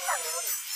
Oh, my God.